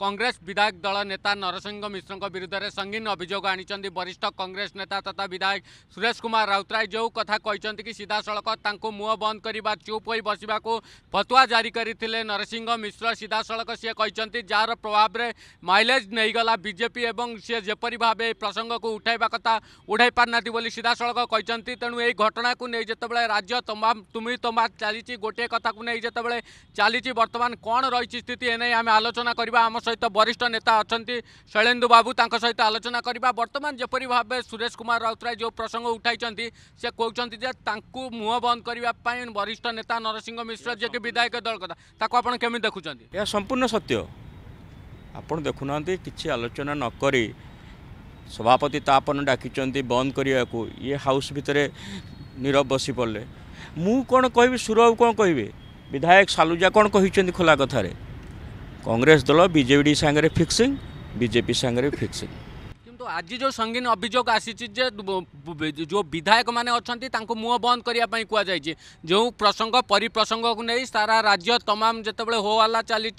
कांग्रेस विधायक दल नेता नरसिंह मिश्र विरुद्ध में संगीन अभोग आनी वरिष्ठ कांग्रेस नेता तथा विधायक सुरेश कुमार राउतराय जो कथा कहते कि सीधा सड़क मुह बंद करवा चुप हो बस फतुआ जारी करते नरसिंह मिश्र सीधा सड़क सी कहते जार प्रभाव में माइलेज नहींगला बीजेपी और सी जपरी भाव प्रसंग को उठाइवा कथा उठाई पार ना बोली सीधा सड़क कहते तेणु यही घटना को नहीं जो राज्य तमाम तुम्हें तमा चली गोटे कथ को नहीं जिते चली बर्तमान कौन रही स्थिति एने आलोचना करवा सहित वरिष्ठ नेता अच्छा शैलेन्दु बाबू त सहित आलोचना बर्तमान जपरी भाव सुरेश कुमार राउतराय जो प्रसंग उठाई से कौँदै मुह बंद करने वरिष्ठ नेता नरसिंह मिश्र जी कि विधायक दल कथा ताको आपण केमि देखुଛନ୍ତି ଏହା ସମ୍ପୂର୍ଣ୍ଣ ସତ୍ୟ ଆପଣ ଦେଖୁନାହାନ୍ତି କିଛି ଆଲୋଚନା ନକରି ସଭାପତି ତାପନ ଡାକିଛନ୍ତି ବନ୍ଦ କରିବାକୁ ଇଏ ହାଉସ୍ ଭିତରେ ନୀରବ ବସି ପଡ଼ିଲେ ମୁଁ କ'ଣ କହିବି ସୁରଭ କ'ଣ କହିବେ ବିଧାୟକ ସାଲୁଜା କ'ଣ କହିଛନ୍ତି ଖୋଲା କଥାରେ कांग्रेस दल बजे सागर फिक्सिंग बीजेपी सांगे फिक्सिंग तो आज जो संगीन अभोग आसी जो विधायक मैंने मुह बंद करने कहुई जो प्रसंग परिप्रसंग को नहीं सारा राज्य तमाम जिते होवाला चली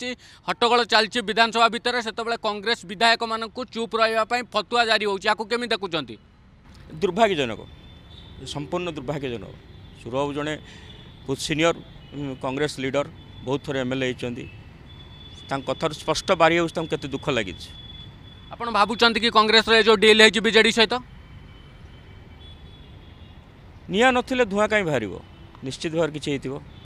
हट्टोल चलती विधानसभा भितर से कंग्रेस विधायक मान चुप रहा फतुआ जारी होमी देखुं दुर्भाग्यजनक संपूर्ण दुर्भाग्यजनक सुरबाबू जड़े बहुत सिनियर कंग्रेस लिडर बहुत थर एम एल कथर स्पष्ट बारी हो दुख लगी ଆପଣ ଭାବୁଛନ୍ତି କି କଂଗ୍ରେସର ଏ ଯେଉଁ ଡିଲ୍ ହେଇଛି ବିଜେଡ଼ି ସହିତ ନିଆଁ ନଥିଲେ ଧୂଆଁ କାହିଁ ବାହାରିବ ନିଶ୍ଚିତ ଭାବରେ କିଛି ହେଇଥିବ